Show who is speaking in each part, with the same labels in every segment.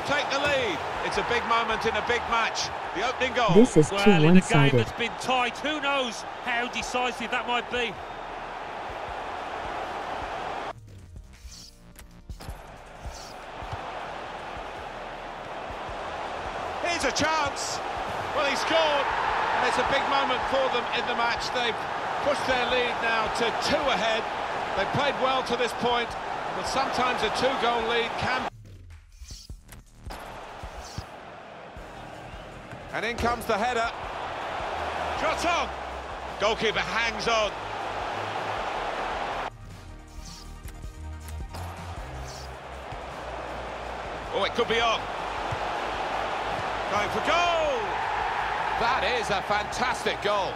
Speaker 1: take the lead. It's a big moment in a big match. The opening goal.
Speaker 2: This is
Speaker 3: Well,
Speaker 2: too
Speaker 3: in a game
Speaker 2: one-sided.
Speaker 3: that's been tight, who knows how decisive that might be.
Speaker 1: Here's a chance. Well, he scored, and it's a big moment for them in the match. They've pushed their lead now to two ahead. They've played well to this point, but sometimes a two-goal lead can. And in comes the header. Shot on. Goalkeeper hangs on. Oh, it could be on. Going for goal! That is a fantastic goal.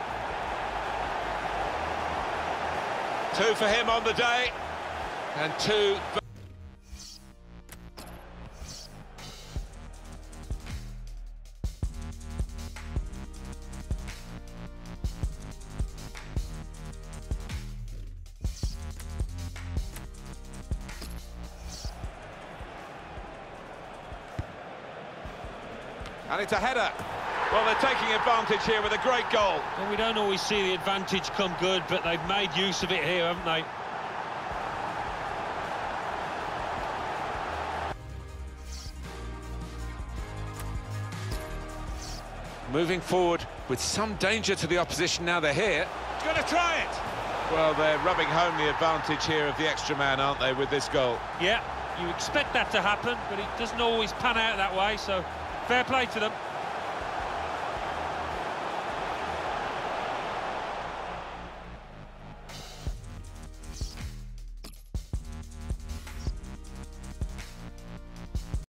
Speaker 1: Two for him on the day, and two And it's a header. Well, they're taking advantage here with a great goal.
Speaker 3: Well, we don't always see the advantage come good, but they've made use of it here, haven't they?
Speaker 1: Moving forward with some danger to the opposition now they're here. He's going to try it. Well, they're rubbing home the advantage here of the extra man, aren't they, with this goal?
Speaker 3: Yeah, you expect that to happen, but it doesn't always pan out that way, so fair play to them.